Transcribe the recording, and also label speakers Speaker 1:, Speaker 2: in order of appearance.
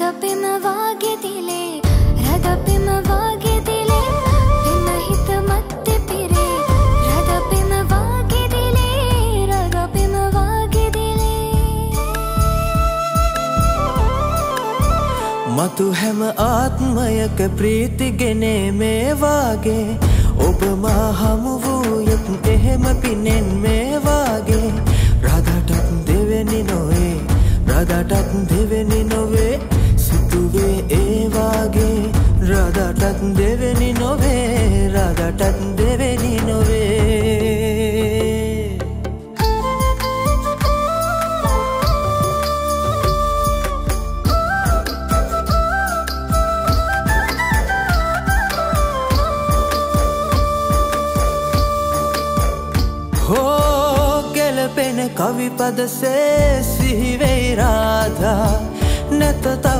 Speaker 1: රදපෙම වාගෙදිලේ රදපෙම වාගෙදිලේ වෙන හිත මත්තෙ පිරේ රදපෙම වාගෙදිලේ රදපෙම වාගෙදිලේ
Speaker 2: මතු හැම ආත්මයක ප්‍රීතිගෙනේ මේ වාගේ ඔබ මා හමු වූයත් එහෙම පිනෙන් මේ වාගේ රදටත් දෙවෙනි නොවේ රදටත් දෙවෙනි රදටත් දෙවෙනි නොවේ රදටත් දෙවෙනි නොවේ. හෝ ගැලපෙන කවිපදසේ සිහිවෙයි රාධා නැත තව උපමානම්